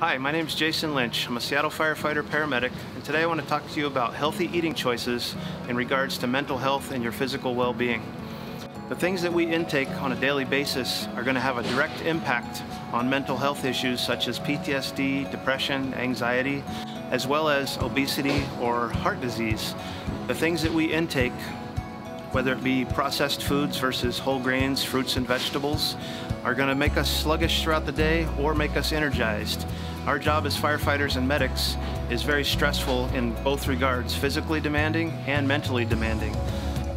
Hi, my name is Jason Lynch. I'm a Seattle firefighter paramedic, and today I want to talk to you about healthy eating choices in regards to mental health and your physical well-being. The things that we intake on a daily basis are going to have a direct impact on mental health issues such as PTSD, depression, anxiety, as well as obesity or heart disease. The things that we intake whether it be processed foods versus whole grains, fruits and vegetables, are going to make us sluggish throughout the day or make us energized. Our job as firefighters and medics is very stressful in both regards, physically demanding and mentally demanding.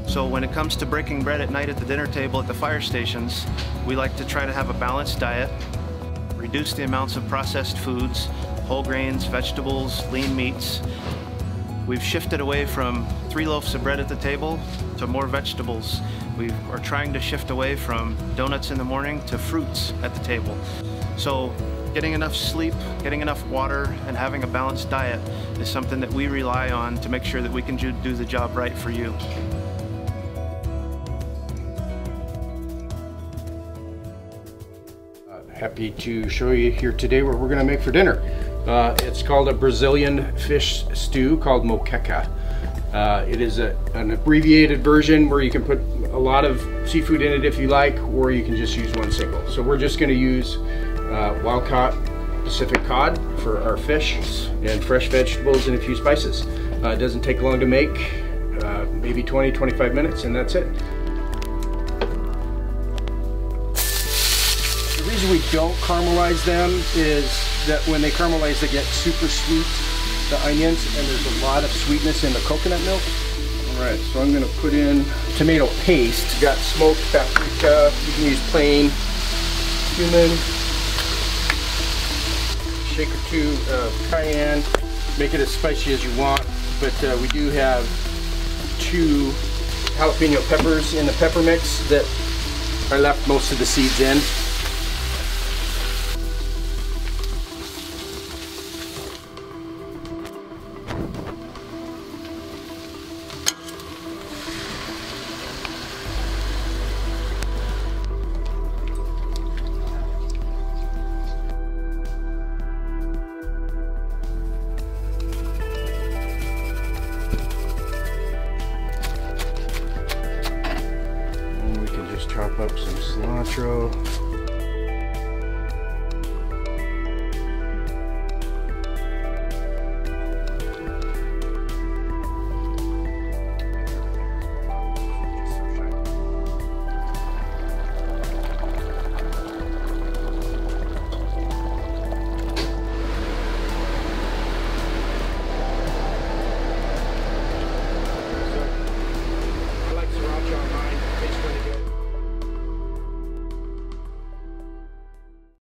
So when it comes to breaking bread at night at the dinner table at the fire stations, we like to try to have a balanced diet, reduce the amounts of processed foods, whole grains, vegetables, lean meats, We've shifted away from three loaves of bread at the table to more vegetables. We are trying to shift away from donuts in the morning to fruits at the table. So getting enough sleep, getting enough water, and having a balanced diet is something that we rely on to make sure that we can do the job right for you. Uh, happy to show you here today what we're going to make for dinner. Uh, it's called a Brazilian fish stew called moqueca. Uh, it is a, an abbreviated version where you can put a lot of seafood in it if you like, or you can just use one single. So we're just going to use uh, wild caught Pacific cod for our fish and fresh vegetables and a few spices. Uh, it doesn't take long to make, uh, maybe 20-25 minutes, and that's it. Reason we don't caramelize them is that when they caramelize, they get super sweet, the onions, and there's a lot of sweetness in the coconut milk. All right, so I'm gonna put in tomato paste. Got smoked paprika, you can use plain, cumin, shake or two of cayenne, make it as spicy as you want, but uh, we do have two jalapeno peppers in the pepper mix that I left most of the seeds in. Chop up some cilantro.